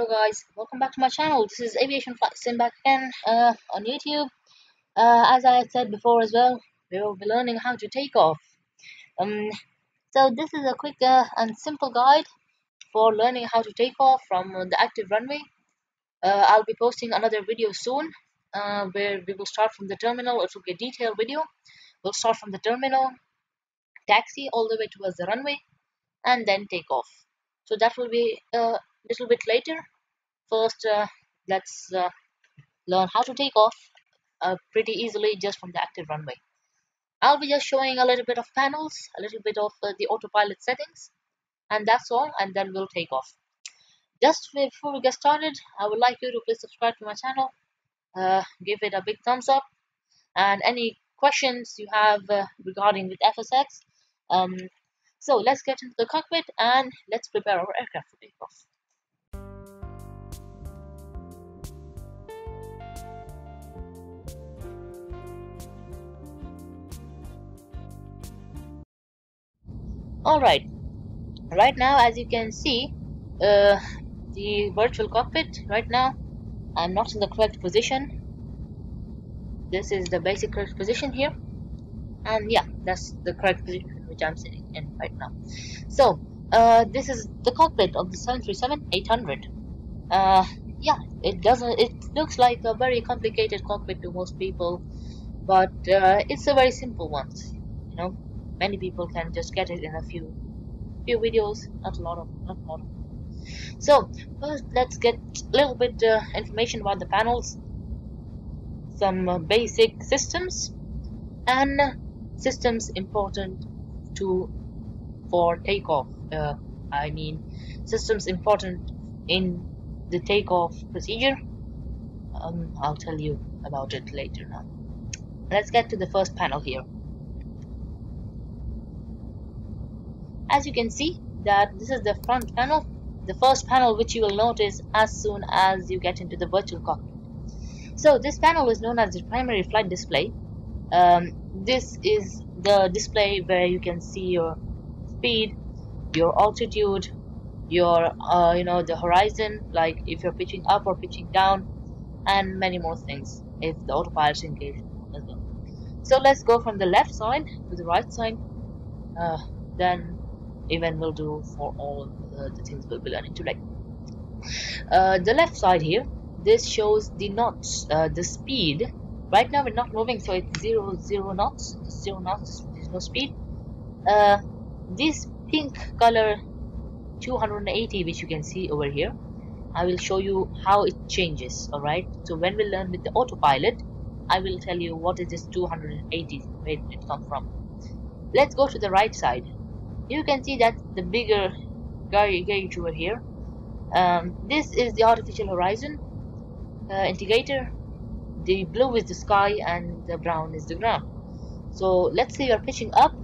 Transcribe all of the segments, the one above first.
Hello guys, welcome back to my channel. This is Aviation Flight Sim back again uh, on YouTube. Uh, as I said before as well, we will be learning how to take off. Um, so this is a quick uh, and simple guide for learning how to take off from the active runway. Uh, I'll be posting another video soon uh, where we will start from the terminal. It will be a detailed video. We'll start from the terminal, taxi all the way towards the runway, and then take off. So that will be uh, little bit later. First, uh, let's uh, learn how to take off uh, pretty easily just from the active runway. I'll be just showing a little bit of panels, a little bit of uh, the autopilot settings, and that's all, and then we'll take off. Just before we get started, I would like you to please subscribe to my channel, uh, give it a big thumbs up, and any questions you have uh, regarding with FSX, um, so let's get into the cockpit and let's prepare our aircraft for takeoff. Alright, right now as you can see, uh, the virtual cockpit right now, I'm not in the correct position. This is the basic correct position here. And yeah, that's the correct position which I'm sitting in right now. So, uh, this is the cockpit of the 737-800. Uh, yeah, it doesn't, it looks like a very complicated cockpit to most people, but uh, it's a very simple one, you know many people can just get it in a few few videos not a lot of not a lot of. So first let's get a little bit uh, information about the panels. Some uh, basic systems. And systems important to for takeoff uh, I mean systems important in the takeoff procedure. Um, I'll tell you about it later now let's get to the first panel here as you can see that this is the front panel. The first panel which you will notice as soon as you get into the virtual cockpit. So this panel is known as the primary flight display. Um, this is the display where you can see your speed your altitude your uh, you know the horizon like if you're pitching up or pitching down and many more things if the autopilot is engaged as well. So let's go from the left side to the right side. Uh, then even will do for all uh, the things we'll be learning today. Uh, the left side here, this shows the knots, uh, the speed. Right now we're not moving, so it's zero zero knots. Zero knots. No speed. Uh, this pink color 280, which you can see over here, I will show you how it changes. All right. So when we learn with the autopilot, I will tell you what is this 280 where did it come from. Let's go to the right side you can see that the bigger gauge over here. Um, this is the artificial horizon uh, indicator. The blue is the sky and the brown is the ground. So let's say you're pitching up.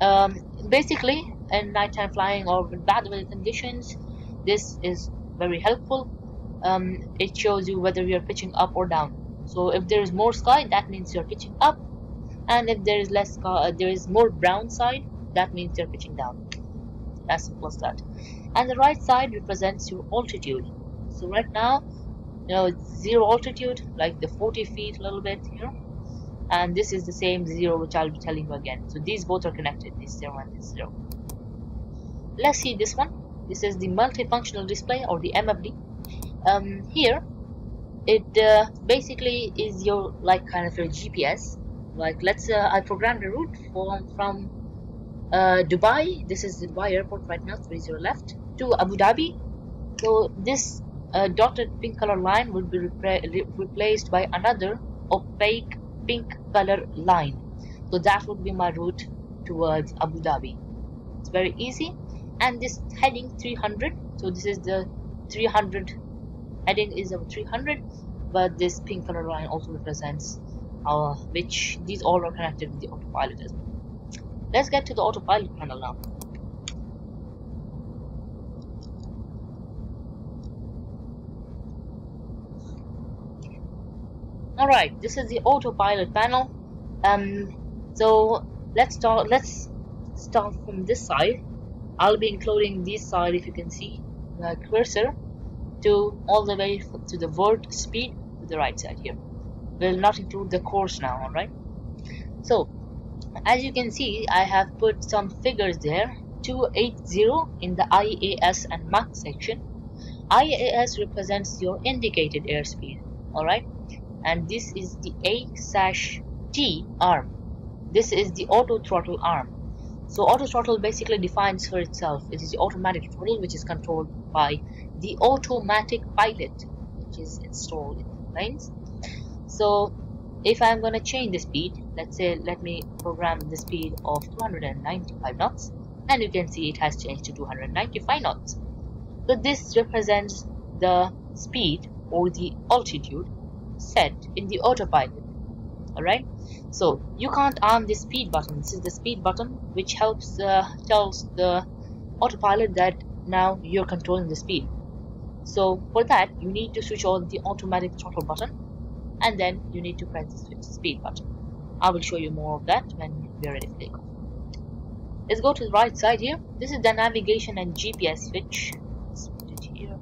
Um, basically in nighttime flying or with bad weather conditions this is very helpful. Um, it shows you whether you're pitching up or down. So if there is more sky that means you're pitching up. And if there is less sky, uh, there is more brown side that means you're pitching down. As simple as that. And the right side represents your altitude. So right now you know it's zero altitude like the 40 feet a little bit here and this is the same zero which I'll be telling you again. So these both are connected this zero and this zero. Let's see this one. This is the multifunctional display or the MFD um, here it uh, basically is your like kind of your GPS like let's uh, I programmed a route from from uh, Dubai this is Dubai airport right now 30 left to Abu Dhabi. So this uh, dotted pink color line will be re replaced by another opaque pink color line. So that would be my route towards Abu Dhabi. It's very easy. And this heading 300 so this is the 300 heading is of 300 but this pink color line also represents our which these all are connected with the autopilot as well Let's get to the autopilot panel now. Alright, this is the autopilot panel. Um, so let's start. Let's start from this side. I'll be including this side if you can see the cursor. to all the way to the vert speed to the right side here We'll not include the course now alright so as you can see I have put some figures there. 280 in the IAS and Mach section. IAS represents your indicated airspeed alright and this is the A-T arm. This is the auto throttle arm. So auto throttle basically defines for itself. It is the automatic throttle which is controlled by the automatic pilot which is installed in the planes. So if I'm gonna change the speed let's say let me program the speed of 295 knots and you can see it has changed to 295 knots. So this represents the speed or the altitude set in the autopilot alright? So you can't arm the speed button. This is the speed button which helps uh, tells the autopilot that now you're controlling the speed. So for that you need to switch on the automatic throttle button and then you need to press the switch speed button. I will show you more of that when we are ready to take off. Let's go to the right side here. This is the navigation and GPS switch. Let's put it here.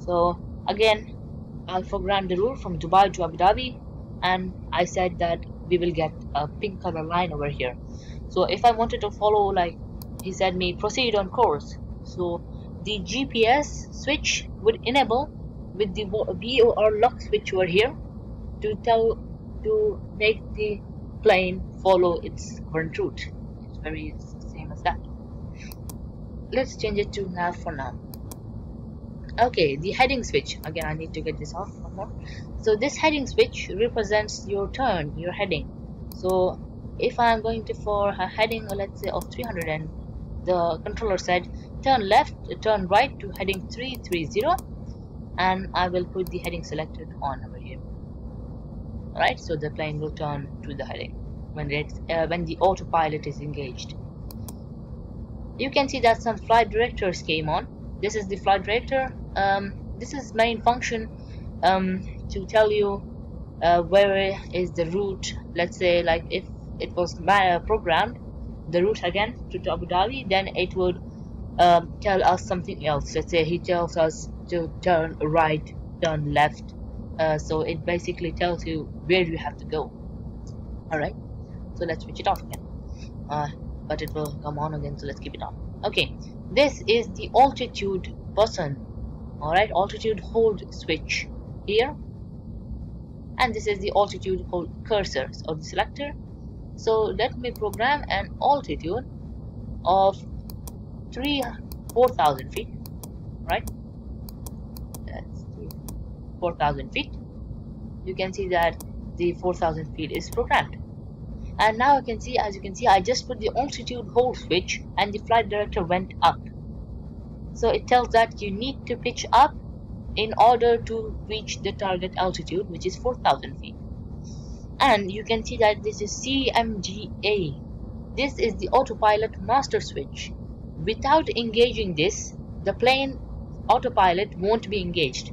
So again I'll program the rule from Dubai to Abu Dhabi. And I said that we will get a pink color line over here. So if I wanted to follow like he said me proceed on course. So the GPS switch would enable with the VOR lock switch over here to tell to make the plane follow its current route. It's very same as that. Let's change it to nav for now okay the heading switch. Again I need to get this off so this heading switch represents your turn your heading. So if I'm going to for a heading let's say of 300 and the controller said turn left turn right to heading 330 and I will put the heading selected on over here. Right so the plane will turn to the heading when it uh, when the autopilot is engaged. You can see that some flight directors came on. This is the flight director. Um, this is main function um, to tell you uh, where is the route. Let's say like if it was programmed the route again to Abu Dhabi then it would um, tell us something else. Let's say he tells us to turn right turn left. Uh, so it basically tells you where you have to go. Alright? So let's switch it off again. Uh, but it will come on again so let's keep it on. Okay. This is the altitude button. Alright? Altitude hold switch here. And this is the altitude hold cursor of the selector. So let me program an altitude of 3 4000 feet. Right 4000 feet. You can see that the 4000 feet is programmed. And now you can see as you can see I just put the altitude hold switch and the flight director went up. So it tells that you need to pitch up in order to reach the target altitude which is 4000 feet. And you can see that this is CMD A this is the autopilot master switch. Without engaging this the plane autopilot won't be engaged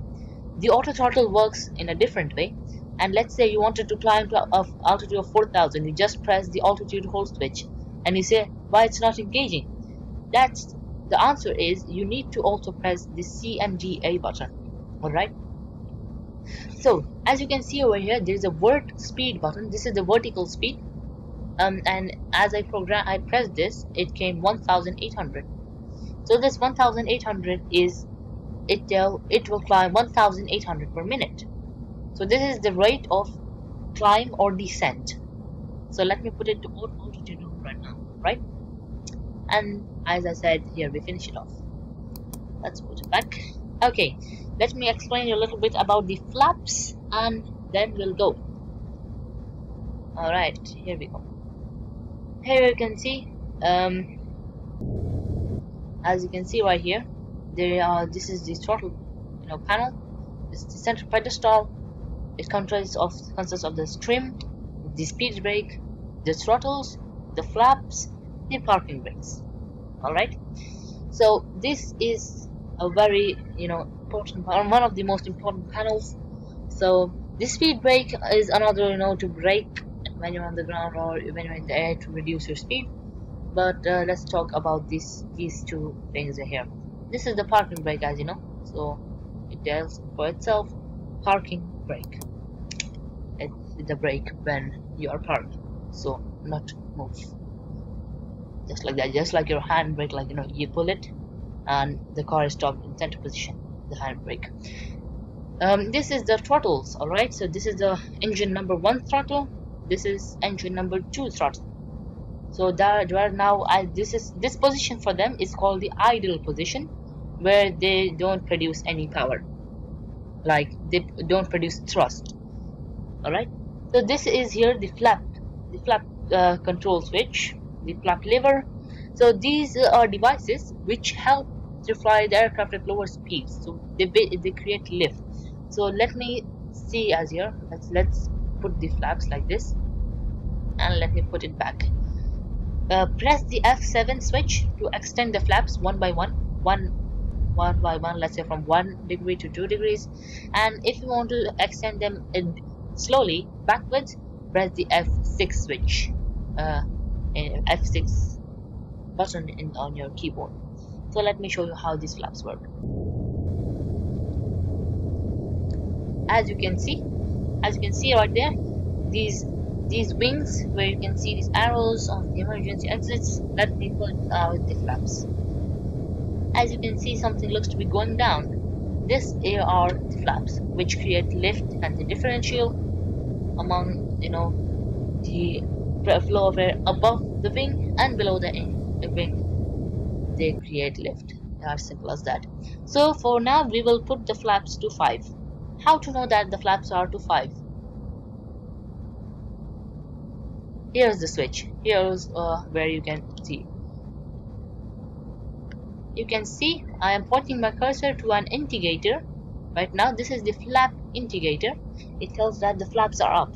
the auto throttle works in a different way. And let's say you wanted to climb to a altitude of 4000 you just press the altitude hold switch and you say why it's not engaging? That's the answer is you need to also press the CMD A button. Alright so as you can see over here there's a vert speed button. This is the vertical speed. Um, and as I program I pressed this it came 1800 so this 1800 is it will it will climb 1800 per minute. So this is the rate of climb or descent. So let me put it to altitude right now right? And as I said here we finish it off. Let's put it back. Okay let me explain you a little bit about the flaps and then we'll go. Alright here we go. Here you can see um, as you can see right here there are this is the throttle you know panel. It's the center pedestal. It consists of consists of the trim the speed brake the throttles the flaps the parking brakes. All right? So this is a very you know important one of the most important panels. So the speed brake is another you know to brake when you're on the ground or when you're in the air to reduce your speed. But uh, let's talk about these these two things here this is the parking brake as you know. So it tells for itself parking brake. It's the brake when you are parked. So not move. Just like that. Just like your handbrake like you know you pull it and the car is stopped in center position the handbrake. Um, this is the throttles alright so this is the engine number one throttle. This is engine number two throttle. So that right now I, this is this position for them is called the idle position where they don't produce any power. Like they don't produce thrust alright? So this is here the flap the flap uh, control switch the flap lever. So these are devices which help to fly the aircraft at lower speeds. So they, they create lift. So let me see as here. Let's let's put the flaps like this. And let me put it back. Uh, press the F7 switch to extend the flaps one by one one one by one let's say from one degree to two degrees. And if you want to extend them slowly backwards press the F6 switch uh, F6 button in, on your keyboard. So let me show you how these flaps work. As you can see as you can see right there these these wings where you can see these arrows of the emergency exits let me put out the flaps as you can see something looks to be going down this are flaps which create lift and the differential among you know the flow of air above the wing and below the wing they create lift as simple as that so for now we will put the flaps to 5 how to know that the flaps are to 5? Here's the switch. Here's uh, where you can see. You can see I am pointing my cursor to an indicator. Right now this is the flap indicator. It tells that the flaps are up.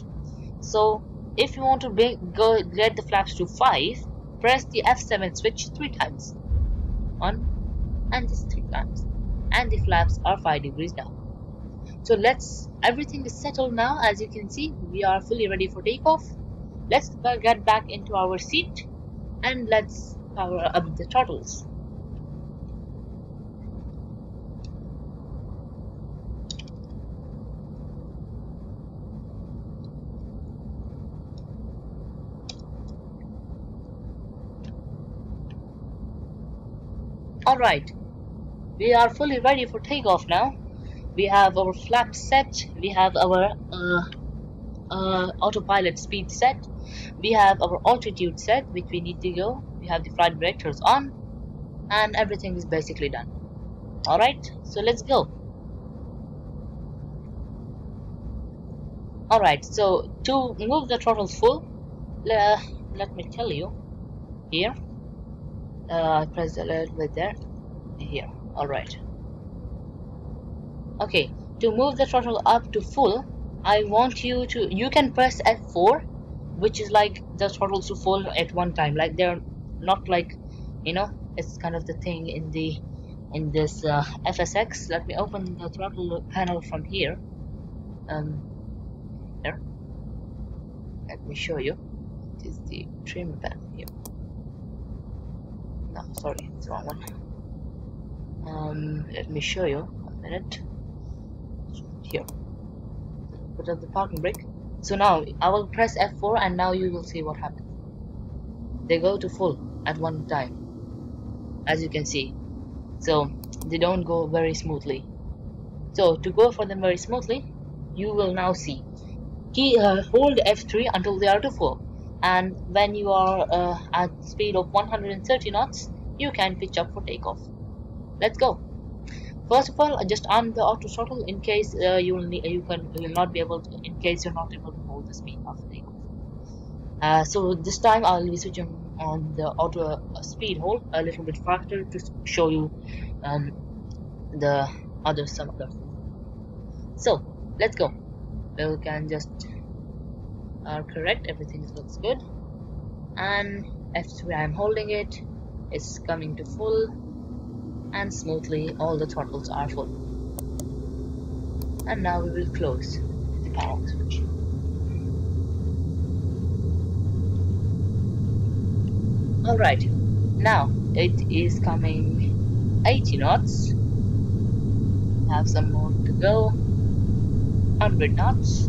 So if you want to bring, go get the flaps to 5, press the F7 switch 3 times. On and just 3 times. And the flaps are 5 degrees down so let's everything is settled now as you can see we are fully ready for takeoff let's get back into our seat and let's power up the throttles Alright, we are fully ready for takeoff now. We have our flap set. We have our uh, uh, autopilot speed set. We have our altitude set which we need to go. We have the flight directors on. And everything is basically done. Alright so let's go. Alright so to move the throttles full uh, let me tell you here uh, press the little bit there. Here. Alright okay. To move the throttle up to full I want you to you can press F4 which is like the throttles to full at one time. Like they're not like you know it's kind of the thing in the in this uh, FSX let me open the throttle panel from here. Um here. Let me show you. It is the trim panel here sorry it's the wrong one. Um let me show you. A minute. Here. Put up the parking brake. So now I will press F4 and now you will see what happens. They go to full at one time as you can see. So they don't go very smoothly. So to go for them very smoothly you will now see. Key uh, hold F3 until they are to full. And when you are uh, at speed of 130 knots you can pitch up for takeoff. Let's go. First of all just arm the auto throttle in case uh, you will you can you will not be able to in case you're not able to hold the speed of the takeoff. Uh, so this time I'll be switching on the auto uh, speed hold a little bit faster to show you um, the other some other so let's go. We can just are uh, correct. Everything looks good. And F3 I'm holding it it's coming to full and smoothly all the throttles are full. And now we will close the power switch. Alright, now it is coming 80 knots. Have some more to go. 100 knots.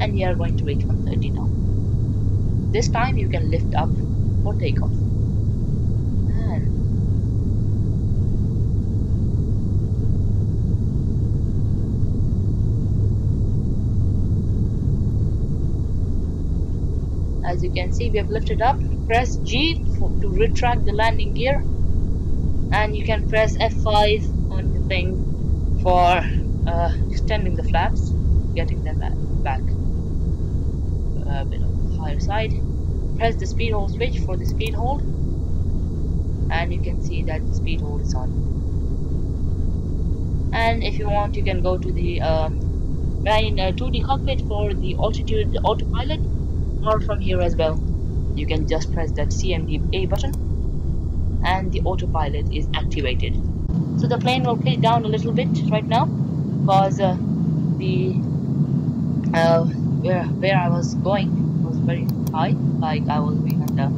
And we are going to reach 130 now. This time you can lift up for takeoff. as you can see we have lifted up. Press G for, to retract the landing gear. And you can press F5 on the thing for uh, extending the flaps getting them back a bit on the higher side press the speed hold switch for the speed hold. And you can see that the speed hold is on. And if you want you can go to the um, main uh, 2D cockpit for the altitude autopilot. Or from here as well you can just press that CMD A button. And the autopilot is activated. So the plane will pitch down a little bit right now. Because uh, the uh, where, where I was going was very high like I was being at the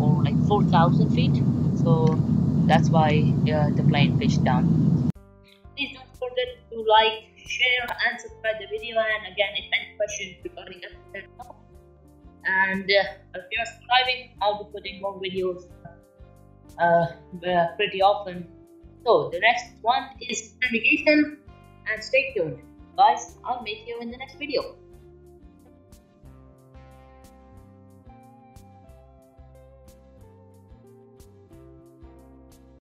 or like 4,000 feet. So that's why uh, the plane pitched down. Please don't forget to like share and subscribe the video. And again if any questions regarding it and uh, if you're subscribing I'll be putting more videos uh, uh, pretty often. So the next one is navigation. And stay tuned. Guys I'll meet you in the next video